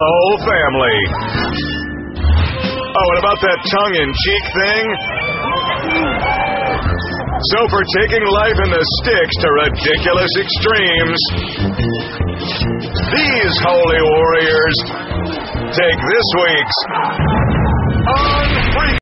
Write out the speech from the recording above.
whole family. Oh, and about that tongue in cheek thing? So, for taking life in the sticks to ridiculous extremes, these holy warriors take this week's